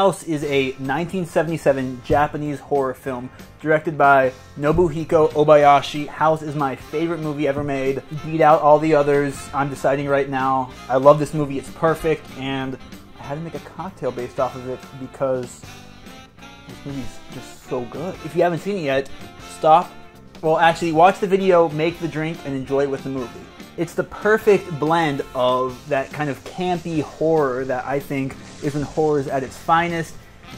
House is a 1977 Japanese horror film directed by Nobuhiko Obayashi. House is my favorite movie ever made. Beat out all the others. I'm deciding right now. I love this movie. It's perfect, and I had to make a cocktail based off of it because this movie's just so good. If you haven't seen it yet, stop. Well, actually, watch the video, make the drink, and enjoy it with the movie. It's the perfect blend of that kind of campy horror that I think is when horror is at its finest.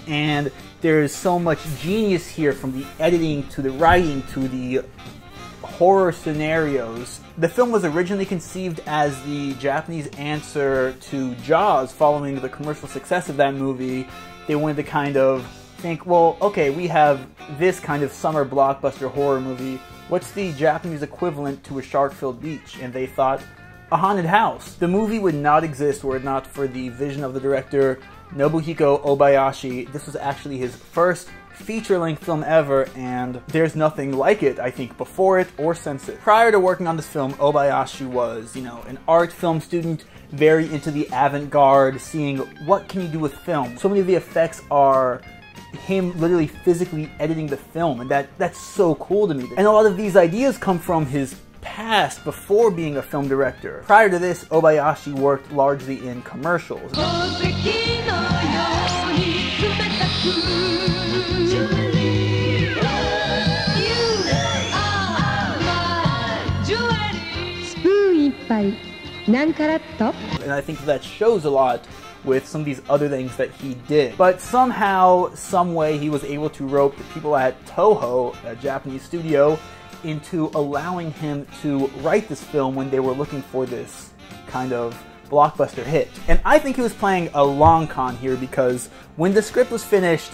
And there's so much genius here from the editing to the writing to the horror scenarios. The film was originally conceived as the Japanese answer to Jaws following the commercial success of that movie. They wanted to kind of think, well, okay, we have this kind of summer blockbuster horror movie what's the Japanese equivalent to a shark filled beach? And they thought, a haunted house. The movie would not exist were it not for the vision of the director Nobuhiko Obayashi. This was actually his first feature length film ever, and there's nothing like it, I think, before it or since it. Prior to working on this film, Obayashi was, you know, an art film student, very into the avant garde, seeing what can you do with film. So many of the effects are him literally physically editing the film, and that that's so cool to me. And a lot of these ideas come from his past before being a film director. Prior to this, Obayashi worked largely in commercials. And I think that shows a lot with some of these other things that he did. But somehow, some way, he was able to rope the people at Toho, a Japanese studio, into allowing him to write this film when they were looking for this kind of blockbuster hit. And I think he was playing a long con here because when the script was finished,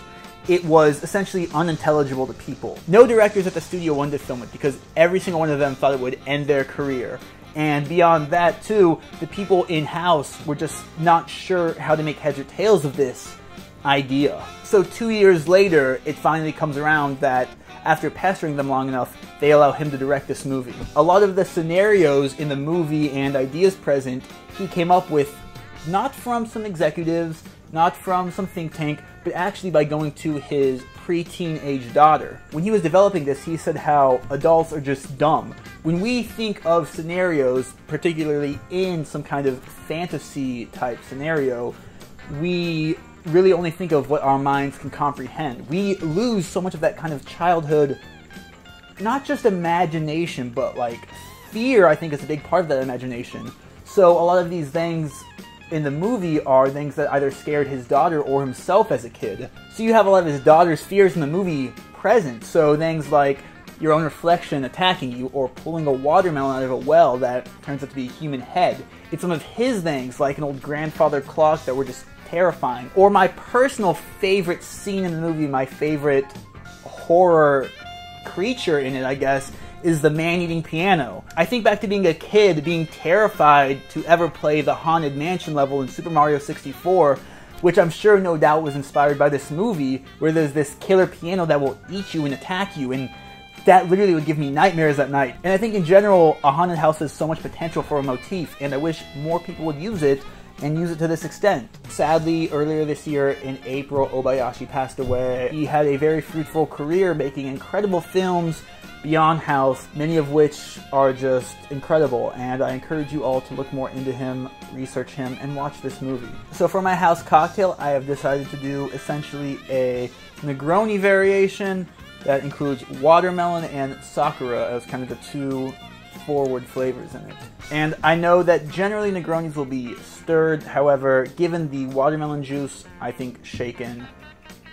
it was essentially unintelligible to people. No directors at the studio wanted to film it because every single one of them thought it would end their career. And beyond that, too, the people in house were just not sure how to make heads or tails of this idea. So, two years later, it finally comes around that after pestering them long enough, they allow him to direct this movie. A lot of the scenarios in the movie and ideas present, he came up with not from some executives, not from some think tank, but actually by going to his preteen age daughter. When he was developing this, he said how adults are just dumb. When we think of scenarios, particularly in some kind of fantasy type scenario, we really only think of what our minds can comprehend. We lose so much of that kind of childhood, not just imagination, but like fear, I think is a big part of that imagination. So a lot of these things in the movie are things that either scared his daughter or himself as a kid. So you have a lot of his daughter's fears in the movie present. So things like your own reflection attacking you or pulling a watermelon out of a well that turns out to be a human head. It's some of his things like an old grandfather clock that were just terrifying. Or my personal favorite scene in the movie, my favorite horror creature in it, I guess, is the man eating piano. I think back to being a kid, being terrified to ever play the Haunted Mansion level in Super Mario 64, which I'm sure no doubt was inspired by this movie, where there's this killer piano that will eat you and attack you, and that literally would give me nightmares at night. And I think in general, a haunted house has so much potential for a motif, and I wish more people would use it and use it to this extent. Sadly, earlier this year in April, Obayashi passed away. He had a very fruitful career making incredible films Beyond House, many of which are just incredible, and I encourage you all to look more into him, research him, and watch this movie. So for my house cocktail, I have decided to do essentially a Negroni variation that includes watermelon and Sakura as kind of the two forward flavors in it. And I know that generally Negronis will be stirred, however, given the watermelon juice, I think shaken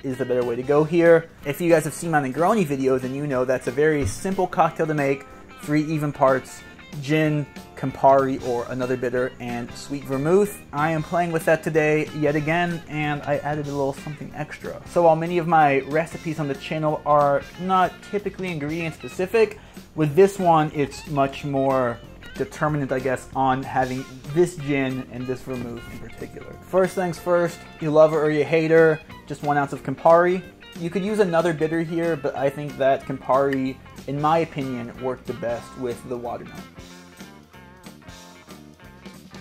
is the better way to go here. If you guys have seen my Negroni videos, then you know that's a very simple cocktail to make. Three even parts, gin, Campari, or another bitter, and sweet vermouth. I am playing with that today yet again, and I added a little something extra. So while many of my recipes on the channel are not typically ingredient specific, with this one it's much more determinant, I guess, on having this gin and this vermouth in particular. First things first, you love her or you hate her, just one ounce of Campari. You could use another bitter here, but I think that Campari, in my opinion, worked the best with the watermelon.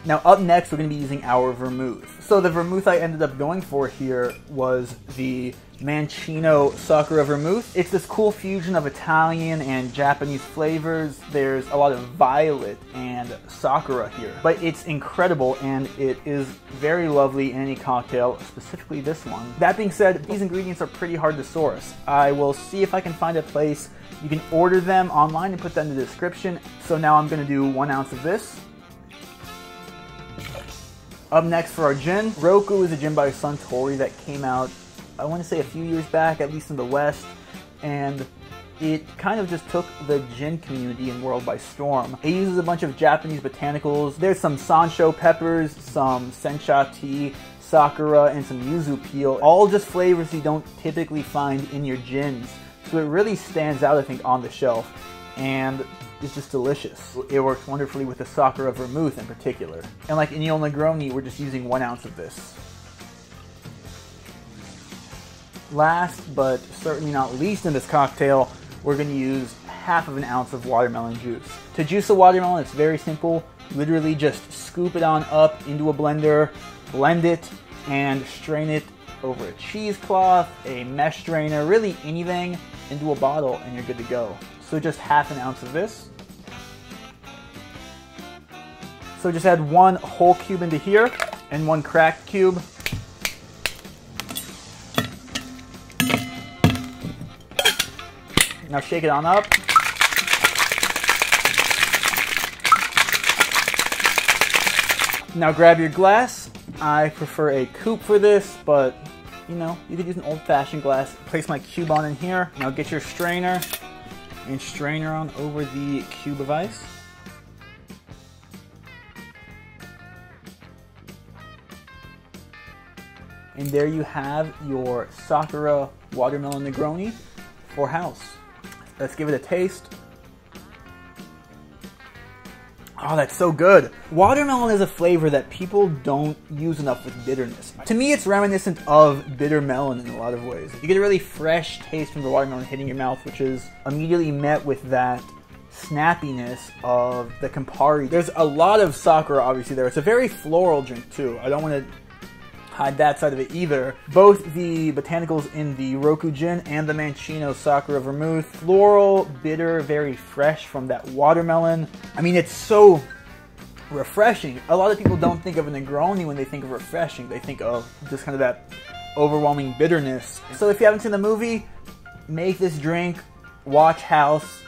Now up next, we're going to be using our vermouth. So the vermouth I ended up going for here was the Mancino Sakura Vermouth. It's this cool fusion of Italian and Japanese flavors. There's a lot of violet and Sakura here. But it's incredible and it is very lovely in any cocktail, specifically this one. That being said, these ingredients are pretty hard to source. I will see if I can find a place you can order them online and put that in the description. So now I'm gonna do one ounce of this. Up next for our gin, Roku is a gin by Suntory that came out, I want to say a few years back, at least in the West, and it kind of just took the gin community in world by storm. It uses a bunch of Japanese botanicals. There's some sansho peppers, some sencha tea, sakura, and some yuzu peel. All just flavors you don't typically find in your gins. So it really stands out, I think, on the shelf. And it's just delicious. It works wonderfully with the of Vermouth in particular. And like in Il Negroni, we're just using one ounce of this. Last, but certainly not least in this cocktail, we're gonna use half of an ounce of watermelon juice. To juice a watermelon, it's very simple. Literally just scoop it on up into a blender, blend it, and strain it over a cheesecloth, a mesh strainer, really anything into a bottle and you're good to go. So just half an ounce of this. So just add one whole cube into here and one cracked cube. Now shake it on up. Now grab your glass. I prefer a coupe for this, but you know, you could use an old-fashioned glass. Place my cube on in here. Now get your strainer and strainer on over the cube of ice. And there you have your Sakura Watermelon Negroni for house. Let's give it a taste. Oh, that's so good. Watermelon is a flavor that people don't use enough with bitterness. To me, it's reminiscent of bitter melon in a lot of ways. You get a really fresh taste from the watermelon hitting your mouth, which is immediately met with that snappiness of the Campari. There's a lot of Sakura, obviously, there. It's a very floral drink, too. I don't want to hide that side of it either. Both the botanicals in the Roku Gin and the Mancino Sakura Vermouth. Floral, bitter, very fresh from that watermelon. I mean, it's so refreshing. A lot of people don't think of a Negroni when they think of refreshing. They think of just kind of that overwhelming bitterness. So if you haven't seen the movie, make this drink, watch House,